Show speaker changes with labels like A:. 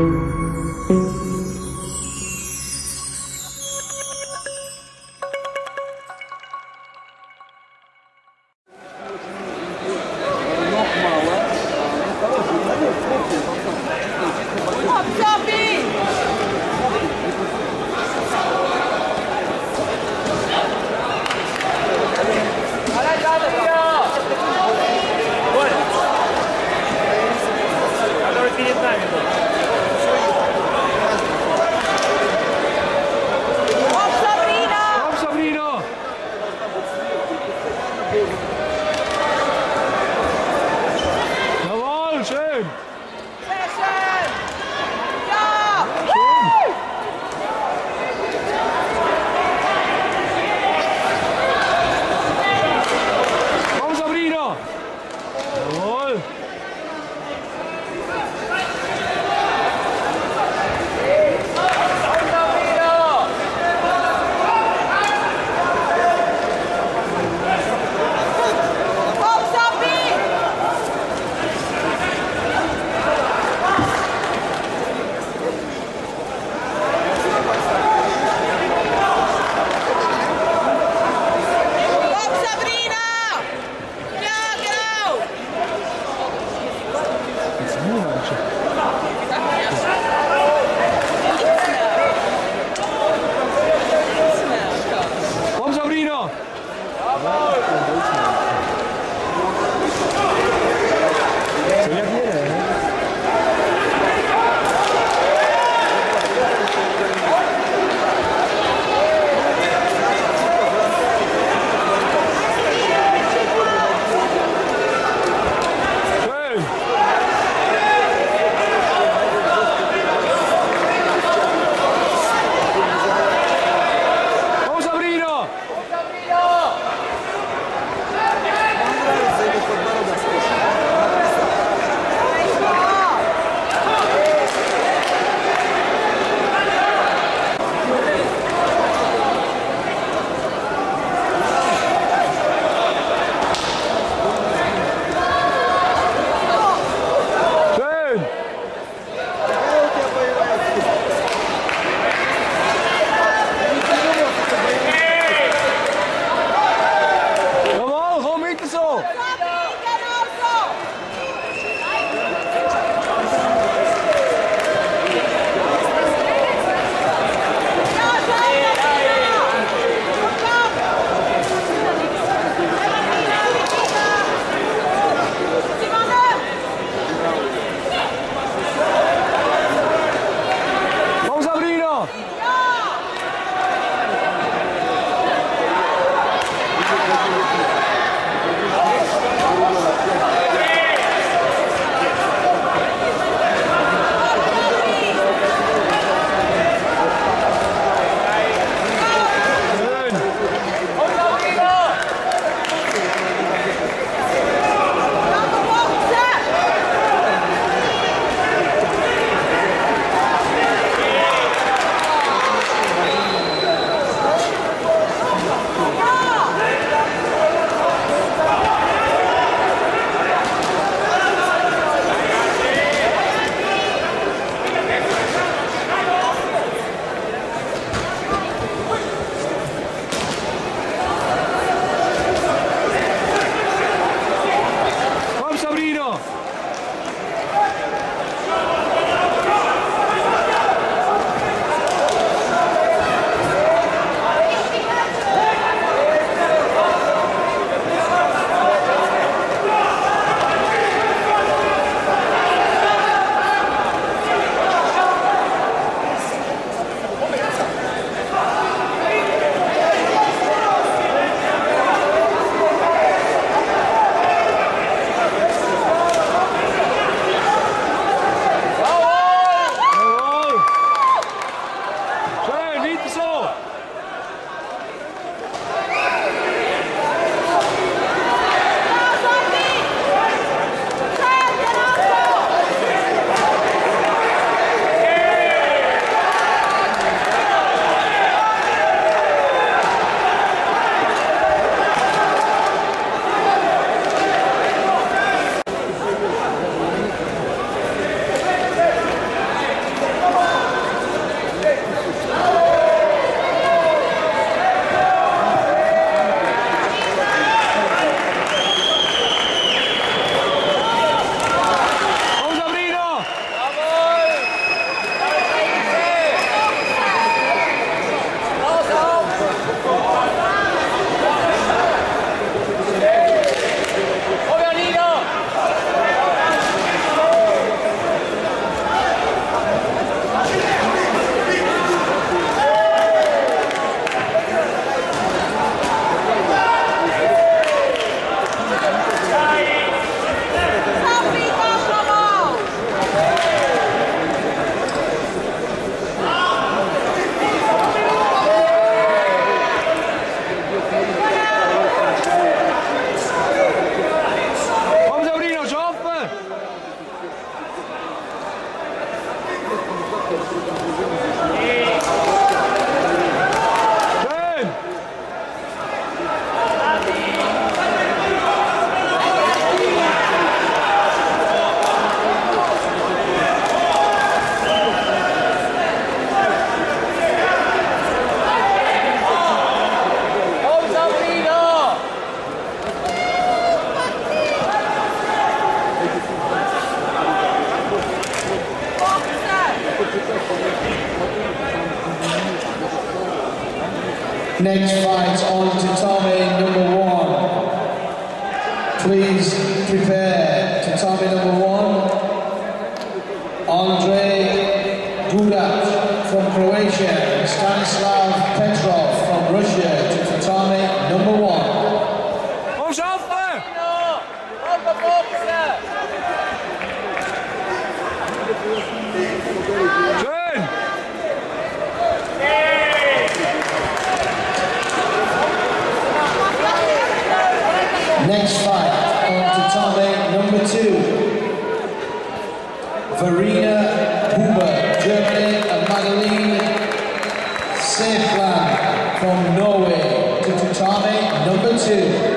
A: Kom Next fight on to Tommy number one. Please prepare tatami number one. Andre Gudat from Croatia Stanislav Petrov from Russia to tatami number one.
B: Kom eens af! Schön!
A: Next fight on tatami number two. Verena Huber, And Sefland from Norway to tatami number two.